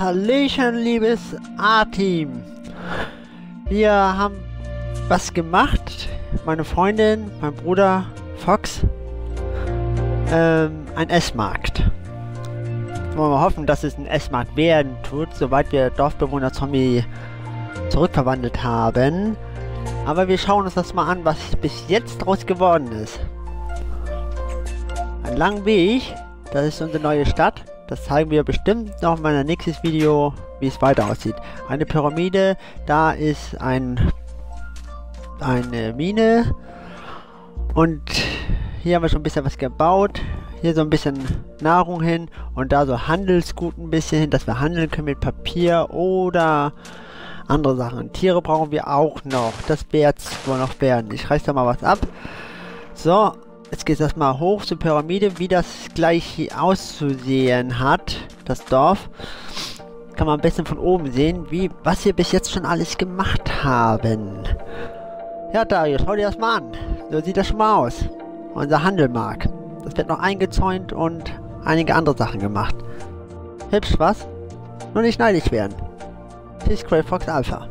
Hallöchen, liebes A-Team. Wir haben was gemacht. Meine Freundin, mein Bruder Fox. Ähm, ein S-Markt. Wollen wir hoffen, dass es ein S-Markt werden tut, soweit wir Dorfbewohner Zombie zurückverwandelt haben. Aber wir schauen uns das mal an, was bis jetzt draus geworden ist. Ein langer Weg. Das ist unsere neue Stadt. Das zeigen wir bestimmt noch in meinem nächsten Video, wie es weiter aussieht. Eine Pyramide, da ist ein eine Mine und hier haben wir schon ein bisschen was gebaut. Hier so ein bisschen Nahrung hin und da so Handelsgut ein bisschen hin, dass wir handeln können mit Papier oder andere Sachen. Tiere brauchen wir auch noch. Das wird wohl noch werden. Ich reiß da mal was ab. So, Jetzt geht es erstmal hoch zur Pyramide, wie das gleich hier auszusehen hat, das Dorf. Kann man ein bisschen von oben sehen, wie was wir bis jetzt schon alles gemacht haben. Ja, Dario, schau dir das mal an. So sieht das schon mal aus. Unser Handelmark. Das wird noch eingezäunt und einige andere Sachen gemacht. Hübsch, was? Nur nicht neidisch werden. Peace Grey Fox Alpha.